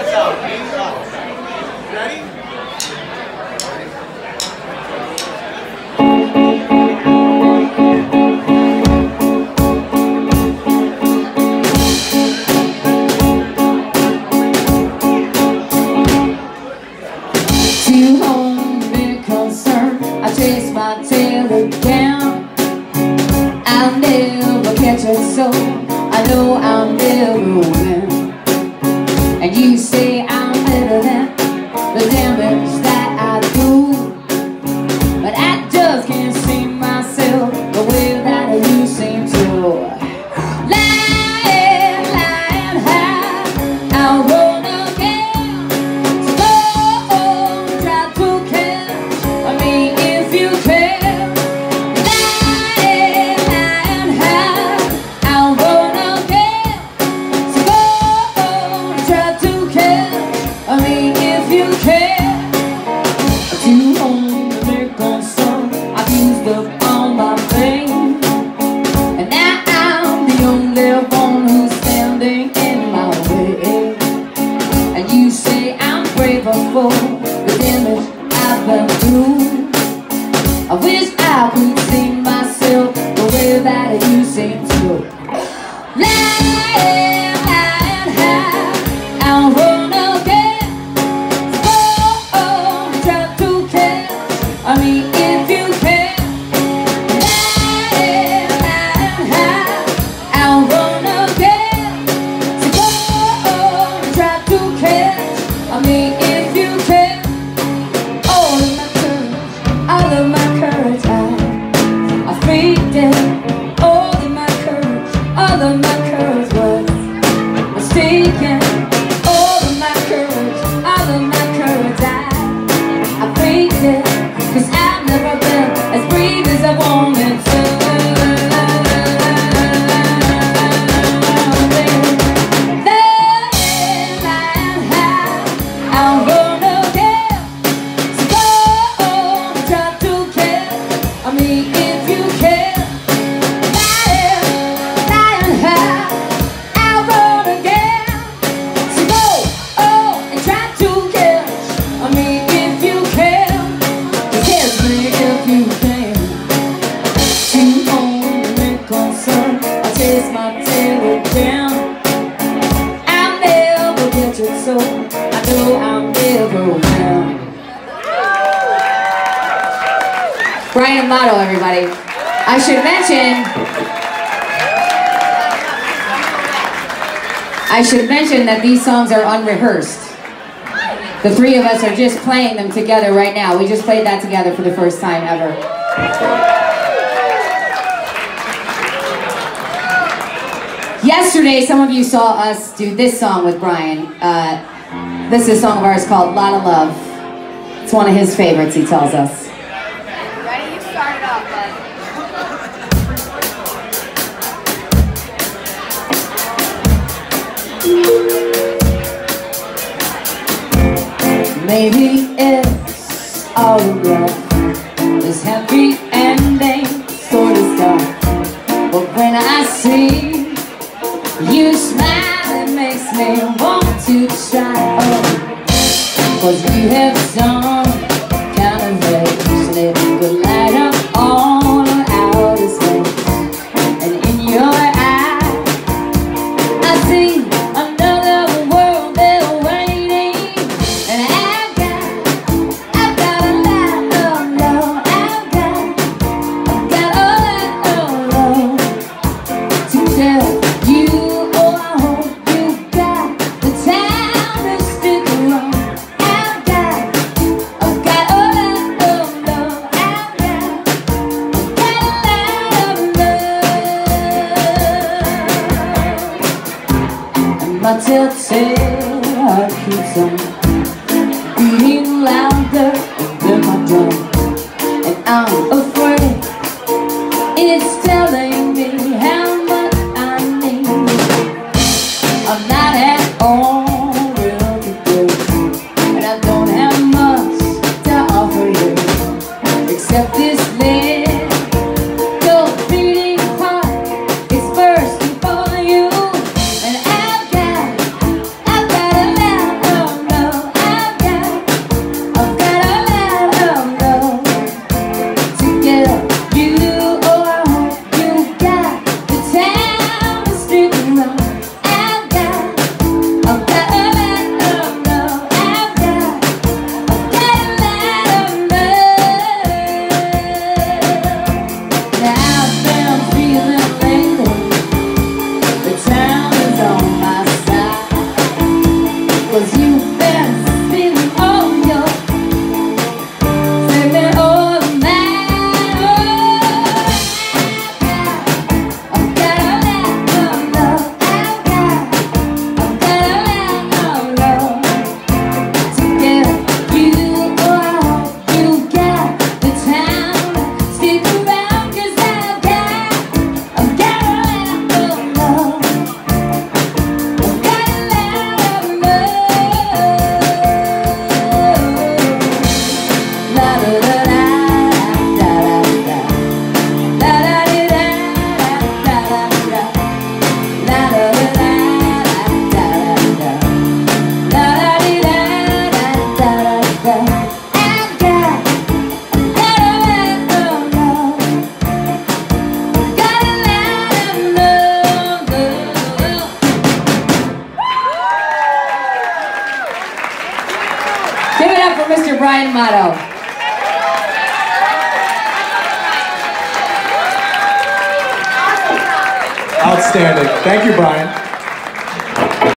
Hands out, hands chase my tail down I'll never catch a soul. I know I'll never win and you say for the damage I've been through. I wish I could see. every day that these songs are unrehearsed. The three of us are just playing them together right now. We just played that together for the first time ever. Yesterday, some of you saw us do this song with Brian. Uh, this is a song of ours called Lot of Love. It's one of his favorites, he tells us. Maybe it's all right This happy ending sort of stuff But when I see oh, Cause you have done Matthias, I keep some. It up for Mr. Brian Amato. Outstanding. Thank you, Brian.